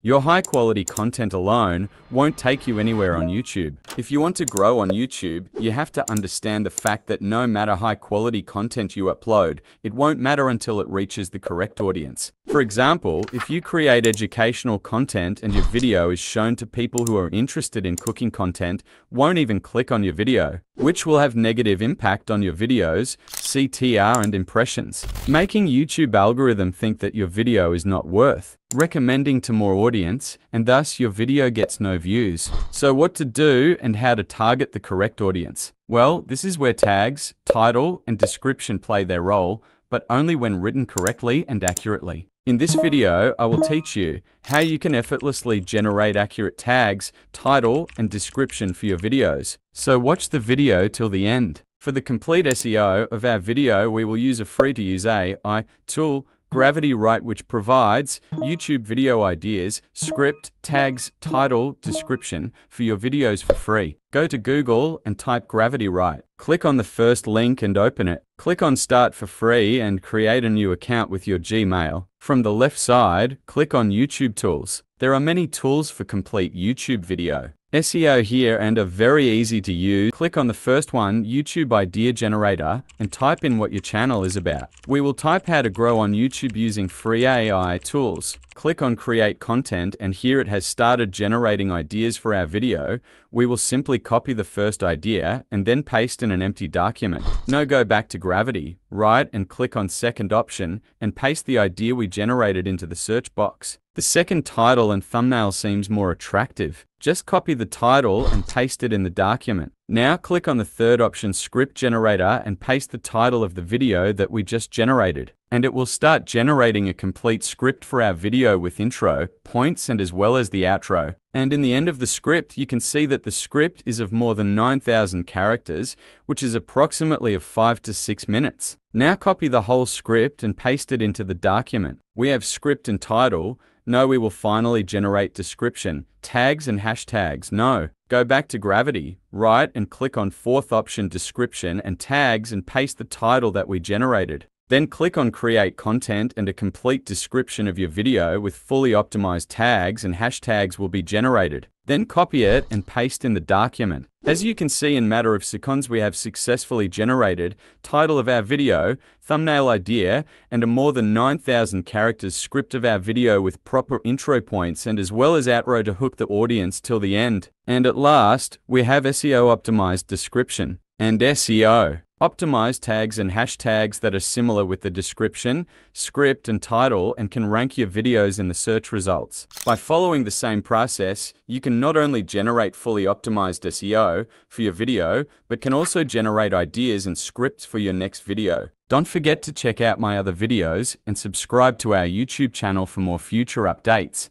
Your high quality content alone won't take you anywhere on YouTube. If you want to grow on YouTube, you have to understand the fact that no matter high quality content you upload, it won't matter until it reaches the correct audience. For example, if you create educational content and your video is shown to people who are interested in cooking content, won't even click on your video, which will have negative impact on your videos, CTR and impressions, making YouTube algorithm think that your video is not worth recommending to more audience, and thus your video gets no views. So what to do and how to target the correct audience? Well, this is where tags, title, and description play their role, but only when written correctly and accurately. In this video, I will teach you how you can effortlessly generate accurate tags, title, and description for your videos. So watch the video till the end. For the complete SEO of our video, we will use a free-to-use AI tool Gravity Write, which provides YouTube video ideas, script, tags, title, description for your videos for free. Go to Google and type Gravity Write. Click on the first link and open it. Click on Start for free and create a new account with your Gmail. From the left side, click on YouTube Tools. There are many tools for complete YouTube video. SEO here and are very easy to use. Click on the first one, YouTube Idea Generator, and type in what your channel is about. We will type how to grow on YouTube using free AI tools. Click on Create Content and here it has started generating ideas for our video. We will simply copy the first idea and then paste in an empty document. Now go back to Gravity Write and click on second option and paste the idea we generated into the search box. The second title and thumbnail seems more attractive. Just copy the title and paste it in the document. Now click on the third option script generator and paste the title of the video that we just generated. And it will start generating a complete script for our video with intro, points and as well as the outro. And in the end of the script, you can see that the script is of more than 9,000 characters, which is approximately of 5 to 6 minutes. Now copy the whole script and paste it into the document. We have script and title, no, we will finally generate description, tags and hashtags. No. Go back to Gravity Write and click on fourth option description and tags and paste the title that we generated. Then click on Create Content and a complete description of your video with fully optimized tags and hashtags will be generated. Then copy it and paste in the document. As you can see in matter of seconds we have successfully generated title of our video, thumbnail idea, and a more than 9,000 characters script of our video with proper intro points and as well as outro to hook the audience till the end. And at last, we have SEO optimized description and SEO. Optimize tags and hashtags that are similar with the description, script, and title and can rank your videos in the search results. By following the same process, you can not only generate fully optimized SEO for your video, but can also generate ideas and scripts for your next video. Don't forget to check out my other videos and subscribe to our YouTube channel for more future updates.